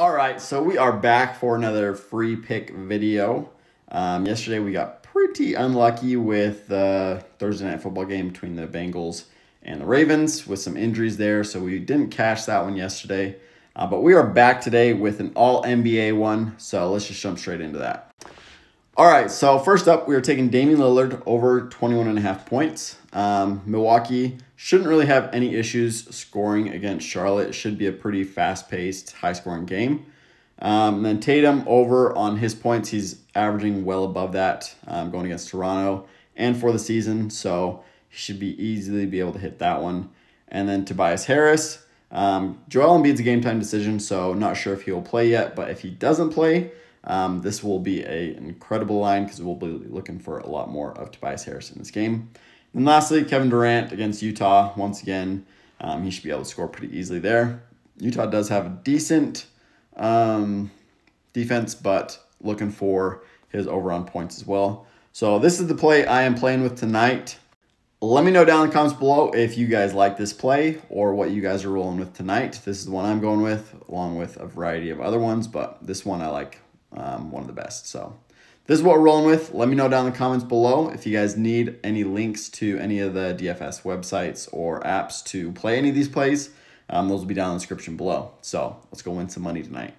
All right, so we are back for another free pick video. Um, yesterday we got pretty unlucky with the Thursday night football game between the Bengals and the Ravens with some injuries there, so we didn't cash that one yesterday. Uh, but we are back today with an all NBA one, so let's just jump straight into that. All right, so first up, we are taking Damian Lillard over 21 and a half points. Um, Milwaukee shouldn't really have any issues scoring against Charlotte. It should be a pretty fast-paced, high-scoring game. Um, then Tatum over on his points, he's averaging well above that um, going against Toronto and for the season, so he should be easily be able to hit that one. And then Tobias Harris, um, Joel Embiid's a game time decision, so not sure if he will play yet, but if he doesn't play, um, this will be an incredible line because we'll be looking for a lot more of Tobias Harris in this game. And lastly, Kevin Durant against Utah. Once again, um, he should be able to score pretty easily there. Utah does have a decent um, defense, but looking for his over on points as well. So this is the play I am playing with tonight. Let me know down in the comments below if you guys like this play or what you guys are rolling with tonight. This is the one I'm going with, along with a variety of other ones, but this one I like um, one of the best. So this is what we're rolling with. Let me know down in the comments below if you guys need any links to any of the DFS websites or apps to play any of these plays. Um, those will be down in the description below. So let's go win some money tonight.